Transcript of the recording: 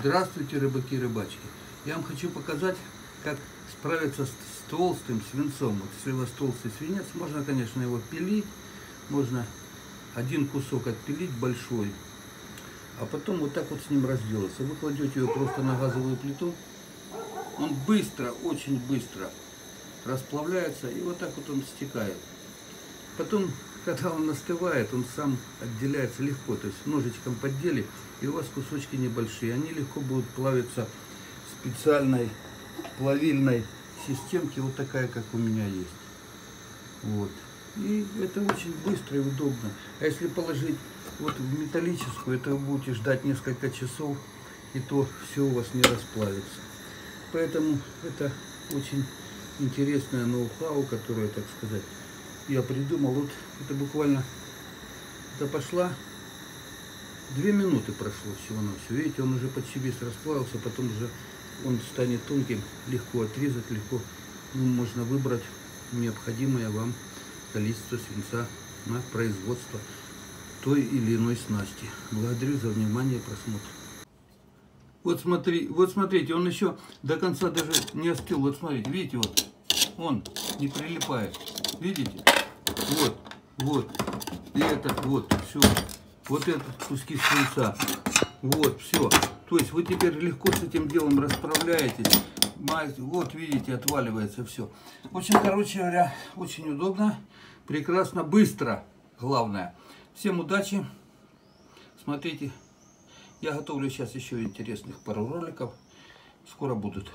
Здравствуйте, рыбаки и рыбачки. Я вам хочу показать, как справиться с, с толстым свинцом. Вот если у вас толстый свинец, можно, конечно, его пилить, можно один кусок отпилить большой, а потом вот так вот с ним разделаться. Вы кладете его просто на газовую плиту, он быстро, очень быстро расплавляется, и вот так вот он стекает. Потом, когда он остывает, он сам отделяется легко, то есть ножичком поддели, и у вас кусочки небольшие. Они легко будут плавиться в специальной плавильной системке, вот такая, как у меня есть. Вот. И это очень быстро и удобно. А если положить вот в металлическую, это вы будете ждать несколько часов, и то все у вас не расплавится. Поэтому это очень интересное ноу-хау, которое, так сказать, я придумал. Вот это буквально, это пошла, две минуты прошло всего на все. Видите, он уже почти весь расплавился, потом уже он станет тонким, легко отрезать, легко ну, можно выбрать необходимое вам количество свинца на производство той или иной снасти. Благодарю за внимание и просмотр. Вот смотри, вот смотрите, он еще до конца даже не остыл. Вот смотрите, видите, вот он не прилипает. Видите? Вот, вот. И этот вот, все. Вот этот куски свинца. Вот, все. То есть вы теперь легко с этим делом расправляетесь. Вот, видите, отваливается все. Очень, короче говоря, очень удобно, прекрасно, быстро, главное. Всем удачи. Смотрите, я готовлю сейчас еще интересных пару роликов. Скоро будут.